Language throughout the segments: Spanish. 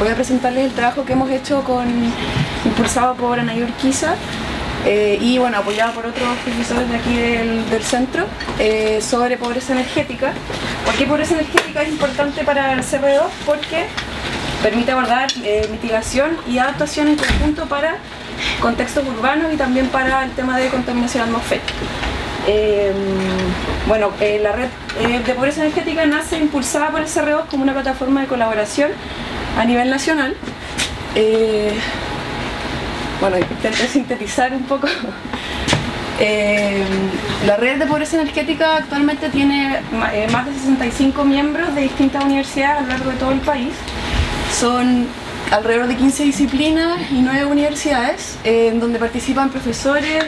voy a presentarles el trabajo que hemos hecho con, impulsado por Ana Urquiza eh, y bueno, apoyado por otros profesores de aquí del, centro eh, sobre pobreza energética. ¿Por qué pobreza energética es importante para el CR2? Porque permite abordar eh, mitigación y adaptación en conjunto para contextos urbanos y también para el tema de contaminación atmosférica. bueno, la red de pobreza energética nace impulsada por el CR2 como una plataforma de colaboración a nivel nacional. Bueno, intenté sintetizar un poco. Eh, la red de pobreza energética actualmente tiene eh, más de 65 miembros de distintas universidades a lo largo de todo el país. Son alrededor de 15 disciplinas y 9 universidades eh, en donde participan profesores,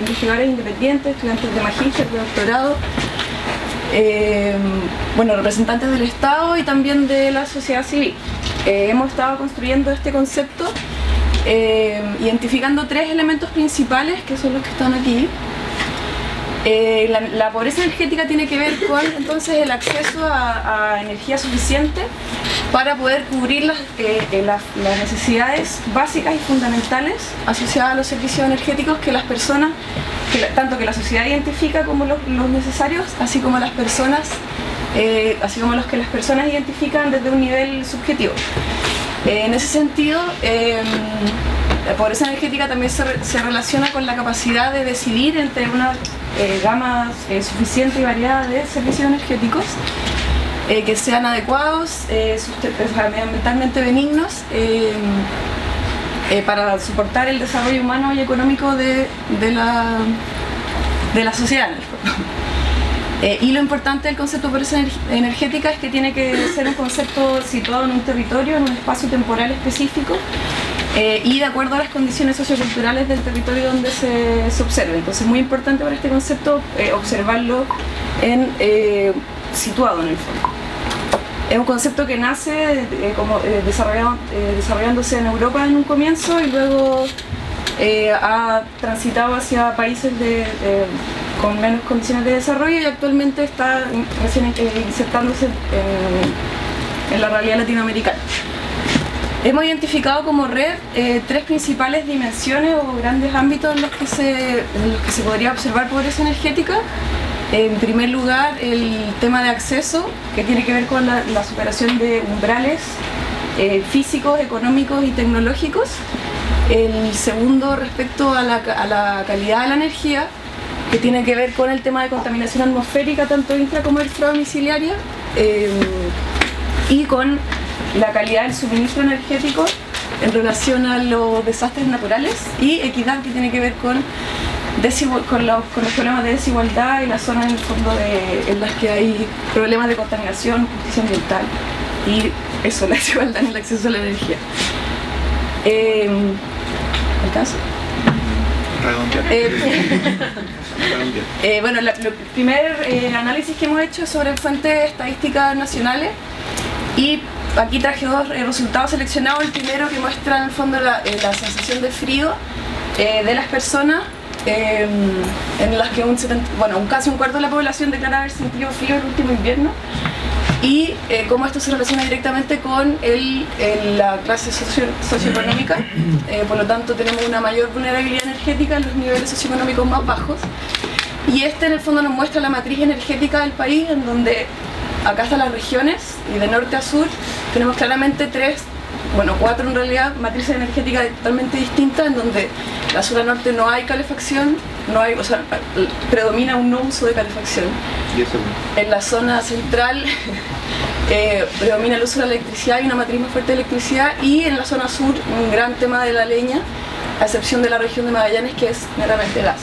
investigadores independientes, estudiantes de magíster, de doctorado, bueno, representantes del Estado y también de la sociedad civil. Hemos estado construyendo este concepto eh, identificando tres elementos principales que son los que están aquí. Eh, la, pobreza energética tiene que ver con entonces el acceso a, energía suficiente para poder cubrir las, eh, las, necesidades básicas y fundamentales asociadas a los servicios energéticos que las personas, tanto que la sociedad identifica como los necesarios, así como las personas, así como los que las personas identifican desde un nivel subjetivo. Eh, en ese sentido, em, la pobreza energética también se, relaciona con la capacidad de decidir entre una eh, gama eh, suficiente y variada de servicios energéticos que sean adecuados, medioambientalmente benignos em, para soportar el desarrollo humano y económico de, la, de la sociedad. Eh, y lo importante del concepto de pobreza energética es que tiene que ser un concepto situado en un territorio, en un espacio temporal específico eh, y de acuerdo a las condiciones socioculturales del territorio donde se, se observe. Entonces es muy importante para este concepto eh, observarlo en, situado en el fondo. Es un concepto que nace como desarrollándose en Europa en un comienzo y luego ha transitado hacia países de con menos condiciones de desarrollo y actualmente está eh, insertándose en, la realidad latinoamericana. Hemos identificado como red eh, tres principales dimensiones o grandes ámbitos en los, que se, que se podría observar pobreza energética. En primer lugar, el tema de acceso, que tiene que ver con la, superación de umbrales eh, físicos, económicos y tecnológicos. El segundo, respecto a la, a la calidad de la energía, que tiene que ver con el tema de contaminación atmosférica, tanto intra como extradomiciliaria, eh, y con la calidad del suministro energético en relación a los desastres naturales y equidad que tiene que ver con, con, los, problemas de desigualdad y las zonas en el fondo en las que hay problemas de contaminación, justicia ambiental y eso, la desigualdad en el acceso a la energía. Eh, ¿Alcanzo? Eh, eh, bueno, el primer eh, análisis que hemos hecho es sobre fuentes estadísticas nacionales y aquí traje dos resultados seleccionados. El primero que muestra en el fondo la, sensación de frío de las personas en las que un, bueno, un casi un cuarto de la población declara haber sentido frío el último invierno y eh, cómo esto se relaciona directamente con el, la clase socioeconómica, eh, por lo tanto tenemos una mayor vulnerabilidad energética en los niveles socioeconómicos más bajos. Y este en el fondo nos muestra la matriz energética del país en donde acá están las regiones y de norte a sur tenemos claramente tres bueno, cuatro en realidad, matrices energéticas totalmente distintas, en donde la zona norte no hay calefacción, no hay, o sea, predomina un no uso de calefacción. En la zona central eh, predomina el uso de la electricidad y una matriz más fuerte de electricidad, y en la zona sur un gran tema de la leña, a excepción de la región de Magallanes que es meramente gas.